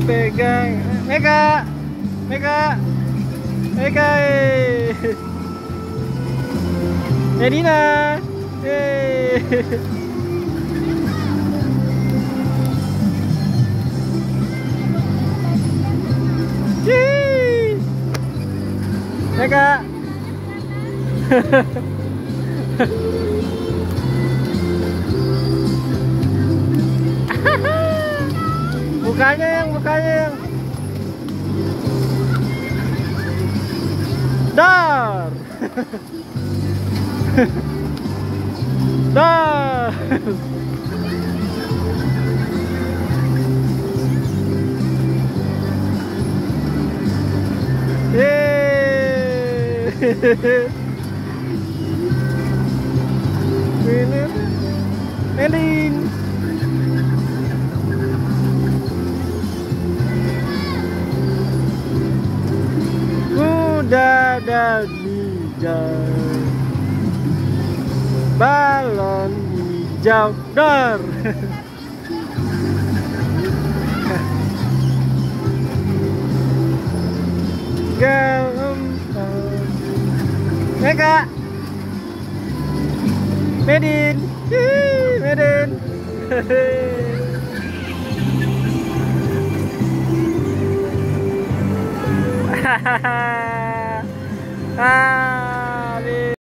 pegang Mega Mega Mega eh. Medina eh. Yeay. Mega Bukanya yang, bukanya yang. Dar. Dar. Yeay. Dan hijau Balon hijau Dor Gampang. Mega Medin. Medin. Hahaha 啊